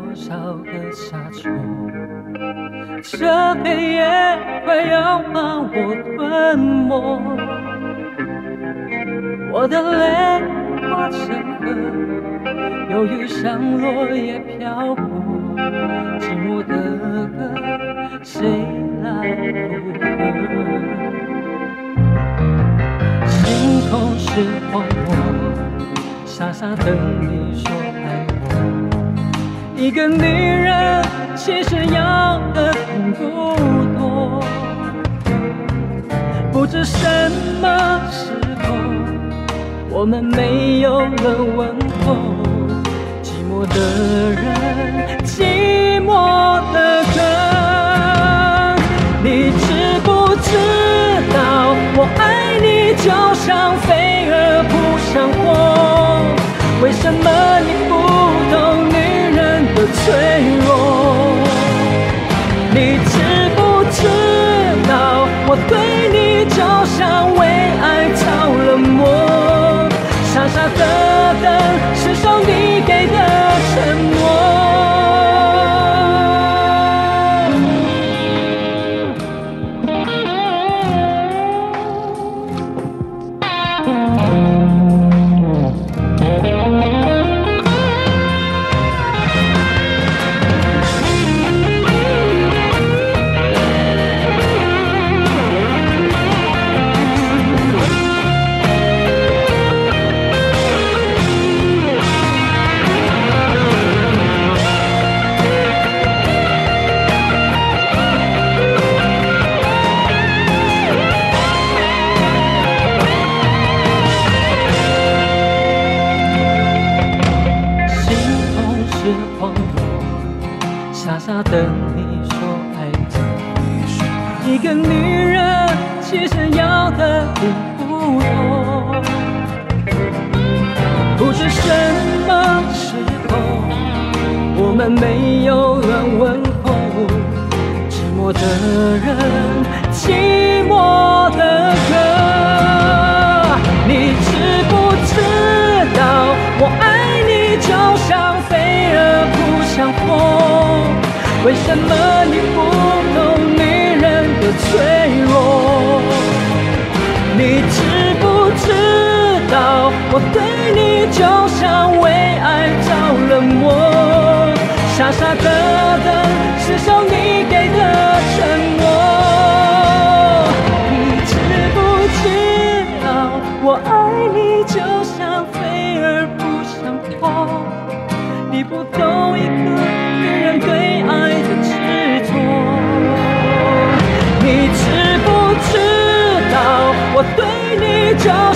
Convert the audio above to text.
的沙丘，这黑夜快要把我吞没，我的泪化成河，忧郁像落叶飘过，寂寞的歌谁来附和？空是荒漠，傻傻等你说。一个女人其实要的并不多，不知什么时候我们没有了问候，寂寞的人，寂寞的歌，你知不知道我爱你就像飞蛾扑向火，为什么你知不知道我对你就像等你说爱我。一个女人其实要的并不多，不知什么时候我们没有了问候，寂寞的人，寂寞的歌，你知不知道我爱你就像飞蛾扑向火？为什么你不懂女人的脆弱？你知不知道我对你就 Just.